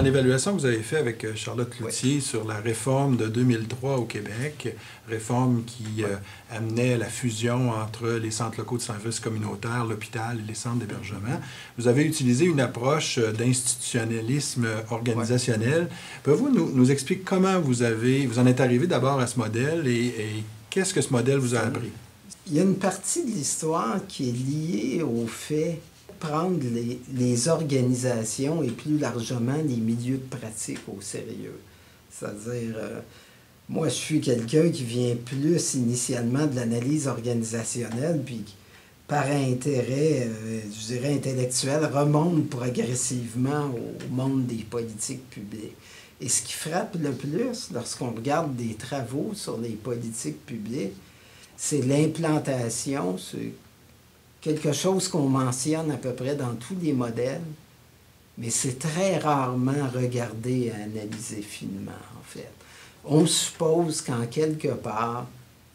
dans l'évaluation que vous avez faite avec euh, Charlotte Cloutier sur la réforme de 2003 au Québec, réforme qui euh, amenait la fusion entre les centres locaux de services communautaires, l'hôpital et les centres d'hébergement, vous avez utilisé une approche euh, d'institutionnalisme organisationnel. Pouvez-vous nous, nous, expliquer comment vous avez, vous en êtes arrivé d'abord à ce modèle et, et qu'est-ce que ce modèle vous a appris? Il y a une partie de l'histoire qui est liée au fait prendre les, les, organisations et plus largement les milieux de pratique au sérieux. C'est-à-dire, euh, moi, je suis quelqu'un qui vient plus initialement de l'analyse organisationnelle, puis par intérêt, euh, je dirais intellectuel, remonte progressivement au monde des politiques publiques. Et ce qui frappe le plus lorsqu'on regarde des travaux sur les politiques publiques, c'est l'implantation, quelque chose qu'on mentionne à peu près dans tous les modèles, mais c'est très rarement regardé et analysé finement, en fait. On suppose qu'en quelque part,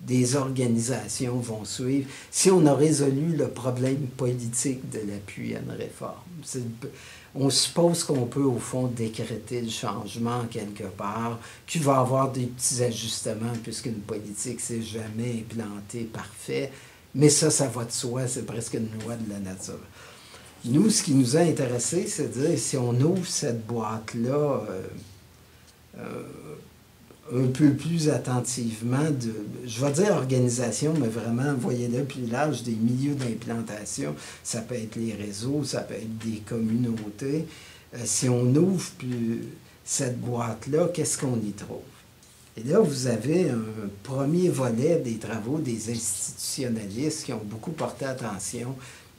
des organisations vont suivre si on a résolu le problème politique de l'appui à une réforme. On suppose qu'on peut, au fond, décréter le changement quelque part, qu'il va y avoir des petits ajustements, puisqu'une politique, c'est jamais implanté parfait. Mais ça, ça va de soi, c'est presque une loi de la nature. Nous, ce qui nous a intéressé, c'est de dire si on ouvre cette boîte-là euh, euh, un peu plus attentivement, de, je vais dire organisation, mais vraiment, voyez-le plus large, des milieux d'implantation. Ça peut être les réseaux, ça peut être des communautés. Euh, si on ouvre plus cette boîte-là, qu'est-ce qu'on y trouve? Et là, vous avez un premier volet des travaux des institutionnalistes qui ont beaucoup porté attention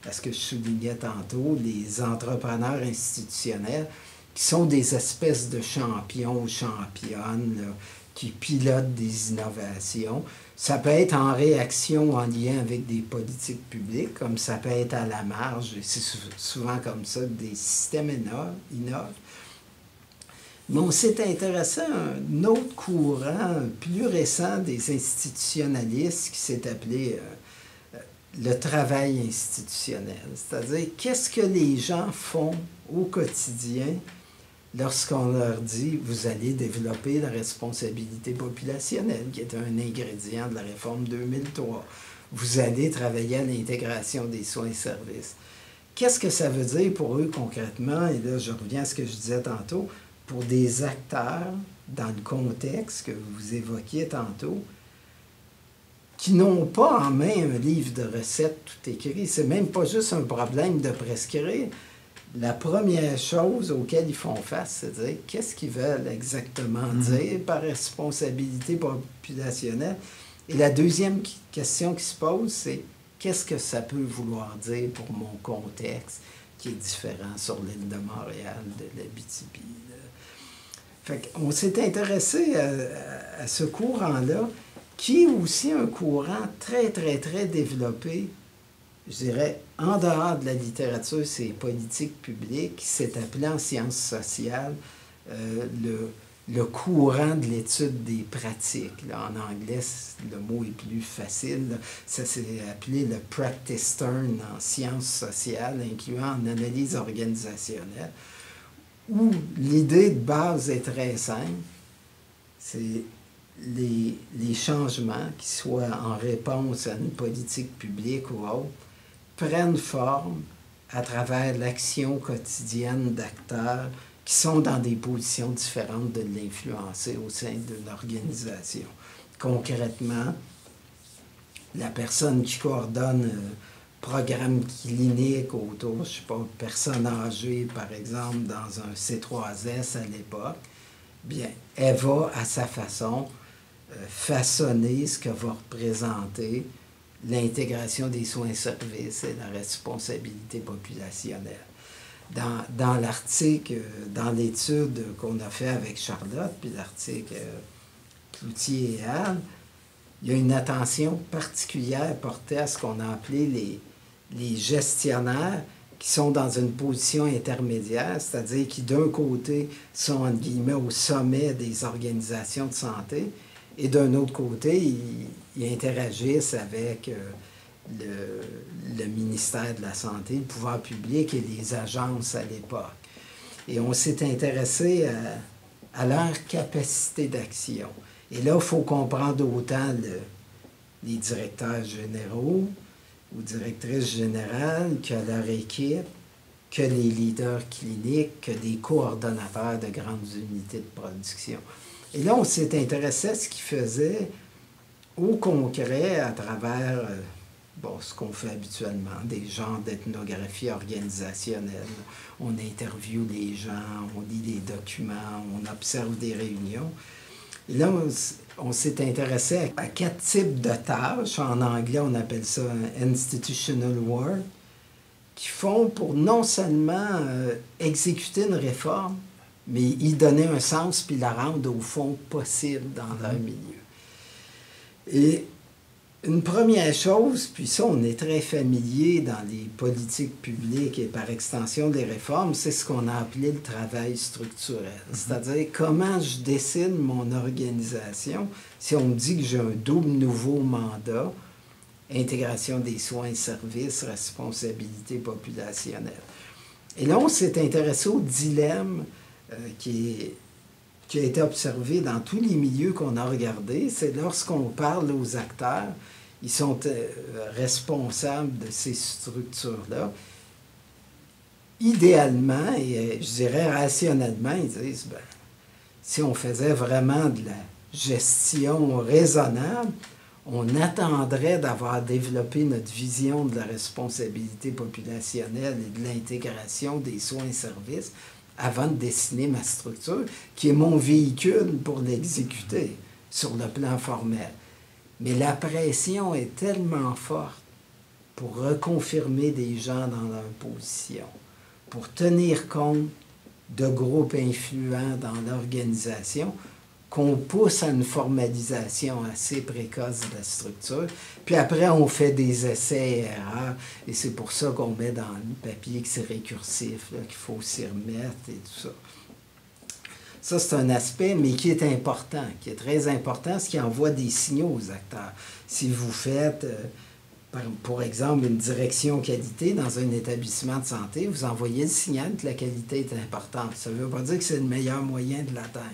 à ce que je soulignais tantôt, les entrepreneurs institutionnels, qui sont des espèces de champions ou championnes qui pilotent des innovations. Ça peut être en réaction, en lien avec des politiques publiques, comme ça peut être à la marge, et c'est souvent comme ça des systèmes innovent. Mais on s'est intéressé à un autre courant plus récent des institutionnalistes qui s'est appelé euh, euh, le travail institutionnel. C'est-à-dire, qu'est-ce que les gens font au quotidien lorsqu'on leur dit, vous allez développer la responsabilité populationnelle, qui est un ingrédient de la réforme 2003. Vous allez travailler à l'intégration des soins et services. Qu'est-ce que ça veut dire pour eux concrètement? Et là, je reviens à ce que je disais tantôt pour des acteurs dans le contexte que vous évoquiez tantôt, qui n'ont pas en main un livre de recettes tout écrit. C'est même pas juste un problème de prescrire. La première chose auquel ils font face, c'est de dire qu'est-ce qu'ils veulent exactement mhm. dire par responsabilité populationnelle? Et la deuxième question qui se pose, c'est qu'est-ce que ça peut vouloir dire pour mon contexte qui est différent sur l'île de Montréal, de la On s'est intéressé à, ce courant-là, qui est aussi un courant très, très, très développé, je dirais, en dehors de la littérature, c'est politique publique, qui s'est appelé en sciences sociales euh, le, courant de l'étude des pratiques. en anglais, le mot est plus facile. Ça s'est appelé le practice turn en sciences sociales, incluant en analyse organisationnelle où l'idée de base est très simple, c'est les, les, changements, qui soient en réponse à une politique publique ou autre, prennent forme à travers l'action quotidienne d'acteurs qui sont dans des positions différentes de l'influencer au sein d'une organisation. Concrètement, la personne qui coordonne euh, programme clinique autour, je ne sais pas, personnes âgées, par exemple, dans un C3S à l'époque, bien, elle va, à sa façon, euh, façonner ce que va représenter l'intégration des soins et services et la responsabilité populationnelle. Dans, dans l'article, dans l'étude qu'on a fait avec Charlotte, puis l'article euh, Cloutier et Anne, il y a une attention particulière portée à ce qu'on a appelé les, les gestionnaires qui sont dans une position intermédiaire, c'est-à-dire qui d'un côté sont entre guillemets au sommet des organisations de santé et d'un autre côté, ils, interagissent avec euh, le, le, ministère de la Santé, le pouvoir public et les agences à l'époque. et on s'est intéressé à, leur capacité d'action. Et là, il faut comprendre autant les directeurs généraux ou directrices générales que leur équipe, que les leaders cliniques, que des coordonnateurs de grandes unités de production. Et là, on s'est intéressé à ce qu'ils faisaient au concret à travers euh, ce qu'on fait habituellement, des genres d'ethnographie organisationnelle. On interviewe les gens, on lit des documents, on observe des réunions. Là, on, s'est intéressé à, quatre types de tâches. En anglais, on appelle ça institutional work, qui font pour non seulement euh, exécuter une réforme, mais y donner un sens puis la rendre au fond possible dans leur milieu. Une première chose, puis ça, on est très familier dans les politiques publiques et par extension des réformes, c'est ce qu'on a appelé le travail structurel. Mhm. C'est-à-dire comment je dessine mon organisation si on me dit que j'ai un double nouveau mandat, intégration des soins et services, responsabilité populationnelle. Et là, on s'est intéressé au dilemme euh, qui, qui a été observé dans tous les milieux qu'on a regardés, c'est lorsqu'on parle aux acteurs, ils sont euh, responsables de ces structures-là. Idéalement, et euh, je dirais rationnellement, ils disent, ben, si on faisait vraiment de la gestion raisonnable, on attendrait d'avoir développé notre vision de la responsabilité populationnelle et de l'intégration des soins et services avant de dessiner ma structure, qui est mon véhicule pour l'exécuter sur le plan formel. Mais la pression est tellement forte pour reconfirmer des gens dans leur position, pour tenir compte de groupes influents dans l'organisation, qu'on pousse à une formalisation assez précoce de la structure. Puis après, on fait des essais et erreurs. Et c'est pour ça qu'on met dans le papier que c'est récursif, qu'il faut s'y remettre et tout ça. Ça, c'est un aspect, mais qui est important, qui est très important, ce qui envoie des signaux aux acteurs. Si vous faites, euh, pour exemple, une direction qualité dans un établissement de santé, vous envoyez le signal que la qualité est importante. Ça ne veut pas dire que c'est le meilleur moyen de l'atteindre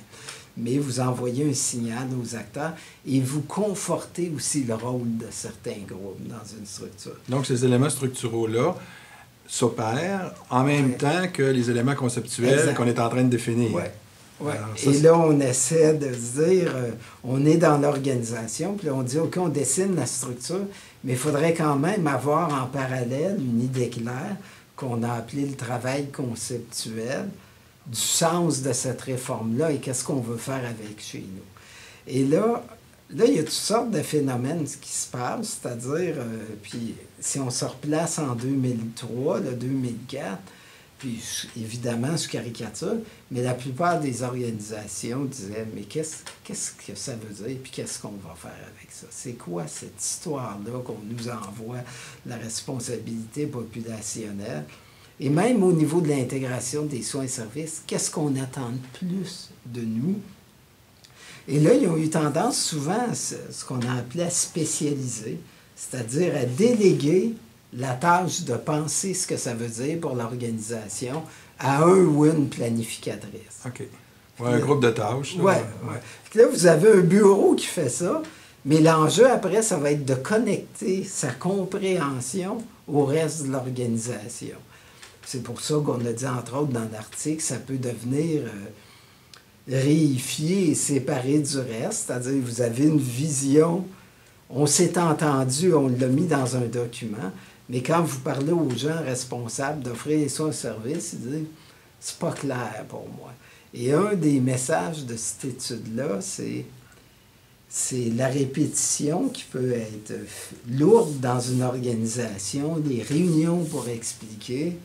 mais vous envoyez un signal aux acteurs et vous confortez aussi le rôle de certains groupes dans une structure. Donc, ces éléments structuraux-là s'opèrent en même temps que les éléments conceptuels qu'on est en train de définir. Ouais. Ouais. et là, on essaie de se dire, euh, on est dans l'organisation, puis on dit, OK, on dessine la structure, mais il faudrait quand même avoir en parallèle une idée claire qu'on a appelée le travail conceptuel, du sens de cette réforme-là et qu'est-ce qu'on veut faire avec chez nous. Et là, là, il y a toutes sortes de phénomènes qui se passent, c'est-à-dire, euh, puis si on se replace en 2003, le 2004, puis évidemment, je caricature, mais la plupart des organisations disaient Mais qu'est-ce, qu'est-ce que ça veut dire, puis qu'est-ce qu'on va faire avec ça? C'est quoi cette histoire-là qu'on nous envoie, la responsabilité populationnelle? Et même au niveau de l'intégration des soins et services, qu'est-ce qu'on attend de plus de nous? Et là, ils ont eu tendance souvent à ce, qu'on a appelé à spécialiser, c'est-à-dire à déléguer la tâche de penser ce que ça veut dire pour l'organisation à un ou une planificatrice. OK. un groupe de tâches. Oui. Ouais. Là, vous avez un bureau qui fait ça, mais l'enjeu après, ça va être de connecter sa compréhension au reste de l'organisation. C'est pour ça qu'on a dit, entre autres, dans l'article, ça peut devenir euh, réifié et séparé du reste. C'est-à-dire, vous avez une vision, on s'est entendu, on l'a mis dans un document, mais quand vous parlez aux gens responsables d'offrir soins de service, ils disent, c'est pas clair pour moi. Et un des messages de cette étude-là, c'est c'est la répétition qui peut être lourde dans une organisation, des réunions pour expliquer,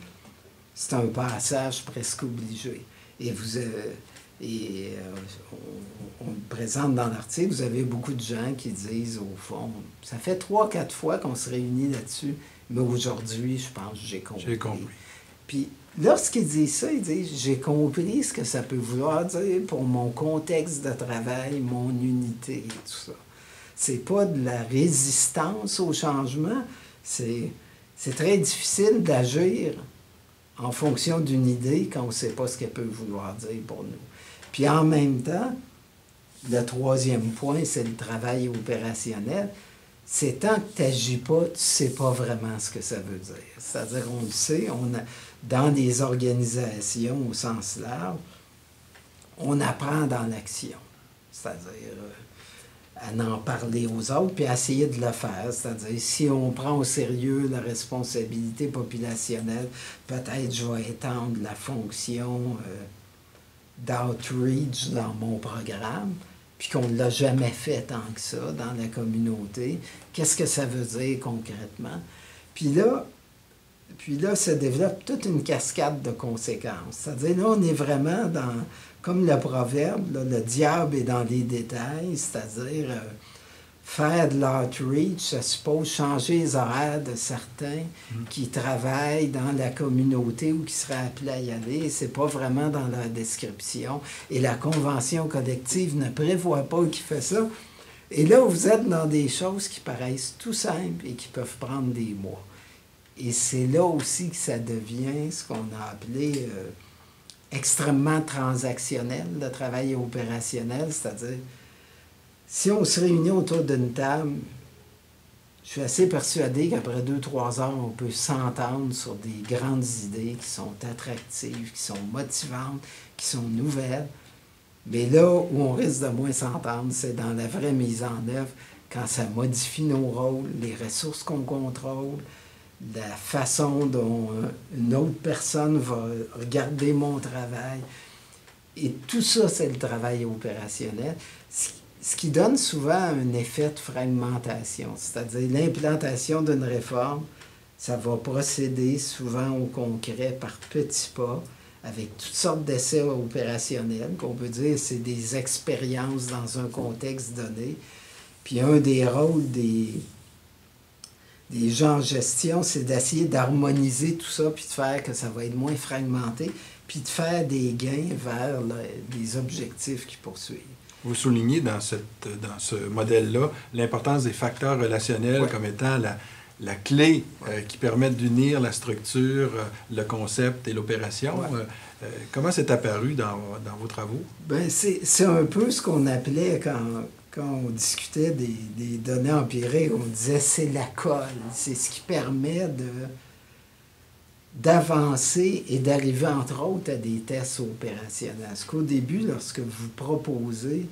c'est un passage presque obligé. Et vous euh, et euh, on, le présente dans l'article, vous avez beaucoup de gens qui disent au fond, ça fait trois, quatre fois qu'on se réunit là-dessus, mais aujourd'hui, je pense que j'ai compris. J'ai compris. Puis lorsqu'ils disent ça, ils disent j'ai compris ce que ça peut vouloir dire pour mon contexte de travail, mon unité et tout ça. C'est pas de la résistance au changement, c'est, c'est très difficile d'agir en fonction d'une idée quand on ne sait pas ce qu'elle peut vouloir dire pour nous. Puis en même temps, le troisième point, c'est le travail opérationnel. C'est tant que tu n'agis pas, tu ne sais pas vraiment ce que ça veut dire. C'est-à-dire, on le sait, on a, dans des organisations au sens large, on apprend dans l'action. C'est-à-dire euh, à en parler aux autres, puis à essayer de le faire. C'est-à-dire, si on prend au sérieux la responsabilité populationnelle, peut-être je vais étendre la fonction euh, d'outreach dans mon programme, puis qu'on ne l'a jamais fait tant que ça dans la communauté. Qu'est-ce que ça veut dire concrètement? Puis là, puis là, se développe toute une cascade de conséquences. C'est-à-dire, là, on est vraiment dans, comme le proverbe, le diable est dans les détails, c'est-à-dire euh, faire de l'outreach, ça suppose changer les horaires de certains mm. qui travaillent dans la communauté ou qui seraient appelés à y aller. C'est pas vraiment dans la description. Et la convention collective ne prévoit pas qu'il fait ça. Et là, vous êtes dans des choses qui paraissent tout simples et qui peuvent prendre des mois. Et c'est là aussi que ça devient ce qu'on a appelé euh, extrêmement transactionnel, le travail opérationnel, c'est-à-dire, si on se réunit autour d'une table, je suis assez persuadé qu'après deux, trois heures, on peut s'entendre sur des grandes idées qui sont attractives, qui sont motivantes, qui sont nouvelles. Mais là où on risque de moins s'entendre, c'est dans la vraie mise en œuvre, quand ça modifie nos rôles, les ressources qu'on contrôle, la façon dont euh, une autre personne va regarder mon travail. Et tout ça, c'est le travail opérationnel, ce qui donne souvent un effet de fragmentation, c'est-à-dire l'implantation d'une réforme, ça va procéder souvent au concret par petits pas, avec toutes sortes d'essais opérationnels, qu'on peut dire c'est des expériences dans un contexte donné. Puis un des rôles des, des gens en gestion, c'est d'essayer d'harmoniser tout ça, puis de faire que ça va être moins fragmenté, puis de faire des gains vers les objectifs qu'ils poursuivent. Vous soulignez dans, cette, dans ce modèle-là l'importance des facteurs relationnels comme étant la, la clé euh, qui permet d'unir la structure, euh, le concept et l'opération. Euh, comment c'est apparu dans, dans, vos travaux? Ben, c'est un peu ce qu'on appelait quand quand on discutait des, données empiriques, on disait c'est la colle, c'est ce qui permet de d'avancer et d'arriver entre autres à des tests opérationnels. Parce qu'au début, lorsque vous proposez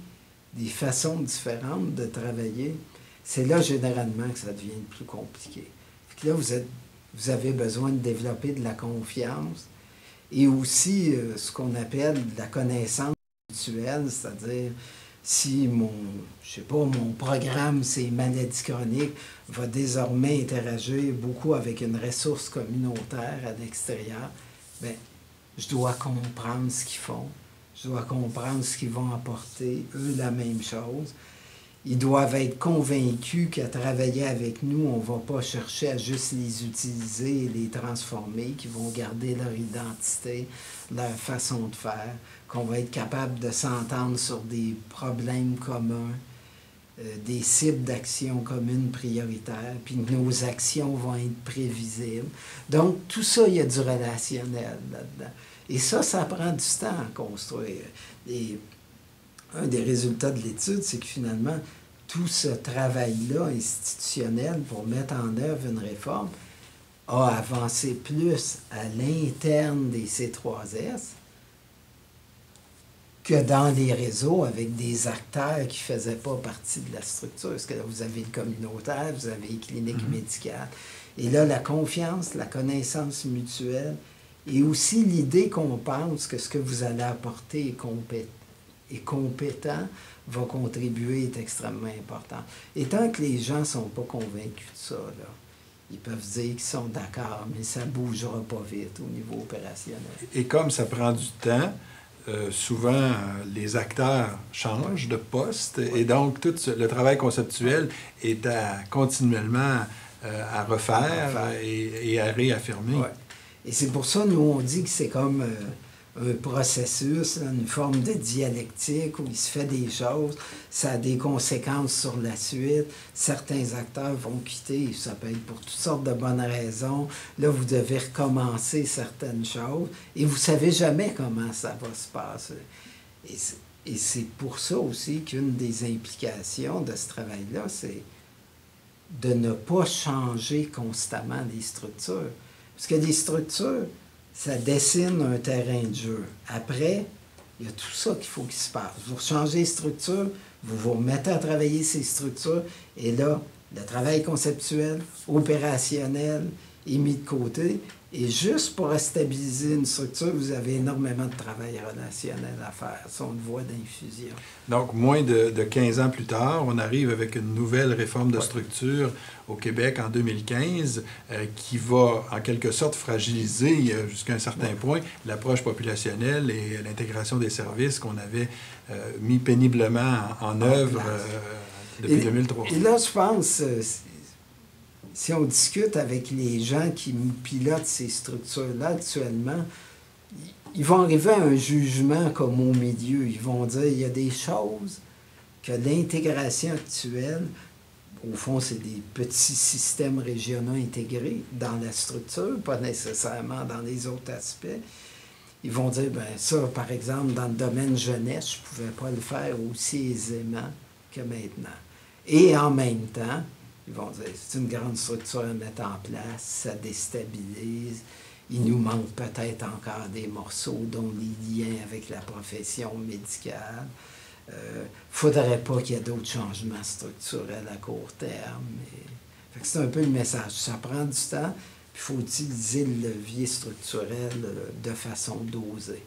des façons différentes de travailler, c'est là généralement que ça devient plus compliqué. là, vous, êtes, vous avez besoin de développer de la confiance et aussi euh, ce qu'on appelle de la connaissance mutuelle, c'est-à-dire si mon, programme, c'est maladies chroniques, va désormais interagir beaucoup avec une ressource communautaire à l'extérieur, bien, je dois comprendre ce qu'ils font. Je dois comprendre ce qu'ils vont apporter, eux, la même chose. Ils doivent être convaincus qu'à travailler avec nous, on ne va pas chercher à juste les utiliser et les transformer, qu'ils vont garder leur identité, leur façon de faire qu'on va être capable de s'entendre sur des problèmes communs, euh, des cibles d'action communes prioritaires, puis nos actions vont être prévisibles. Donc, tout ça, il y a du relationnel là-dedans. Et ça, ça prend du temps à construire. Et un des résultats de l'étude, c'est que finalement, tout ce travail-là institutionnel pour mettre en œuvre une réforme a avancé plus à l'interne des C3S que dans les réseaux avec des acteurs qui ne faisaient pas partie de la structure. Parce que là, vous avez le communautaire, vous avez les cliniques mm-hmm. médicales. Et là, la confiance, la connaissance mutuelle et aussi l'idée qu'on pense que ce que vous allez apporter est, compétent va contribuer est extrêmement important. Et tant que les gens ne sont pas convaincus de ça, là, ils peuvent dire qu'ils sont d'accord, mais ça ne bougera pas vite au niveau opérationnel. Et comme ça prend du temps, euh, souvent, les acteurs changent de poste. Et donc tout le travail conceptuel est à, continuellement euh, à refaire, Et, à réaffirmer. Et c'est pour ça, nous, on dit que c'est comme, euh, un processus, une forme de dialectique où il se fait des choses, ça a des conséquences sur la suite. Certains acteurs vont quitter, ça peut être pour toutes sortes de bonnes raisons. Là, vous devez recommencer certaines choses et vous savez jamais comment ça va se passer. Et c'est pour ça aussi qu'une des implications de ce travail-là, c'est de ne pas changer constamment les structures. Parce que les structures, ça dessine un terrain de jeu. Après, il y a tout ça qu'il faut qu'il se passe. Vous changez les structures, vous vous remettez à travailler ces structures, et là, le travail conceptuel, opérationnel est mis de côté, et juste pour stabiliser une structure, vous avez énormément de travail relationnel à faire. C'est une voie d'infusion. Donc, moins de, de, 15 ans plus tard, on arrive avec une nouvelle réforme de structure au Québec en 2015 euh, qui va, en quelque sorte, fragiliser euh, jusqu'à un certain point l'approche populationnelle et l'intégration des services qu'on avait euh, mis péniblement en, œuvre depuis 2003. Et là, je pense si on discute avec les gens qui pilotent ces structures-là actuellement, ils vont arriver à un jugement comme au milieu. Ils vont dire il y a des choses que l'intégration actuelle, au fond, c'est des petits systèmes régionaux intégrés dans la structure, pas nécessairement dans les autres aspects. Ils vont dire, ben ça, par exemple, dans le domaine jeunesse, je ne pouvais pas le faire aussi aisément que maintenant. Et en même temps, ils vont dire c'est une grande structure à mettre en place, ça déstabilise. Il nous manque peut-être encore des morceaux, dont les liens avec la profession médicale. Il euh, ne faudrait pas qu'il y ait d'autres changements structurels à court terme. C'est un peu le message. Ça prend du temps, il faut utiliser le levier structurel euh, de façon dosée.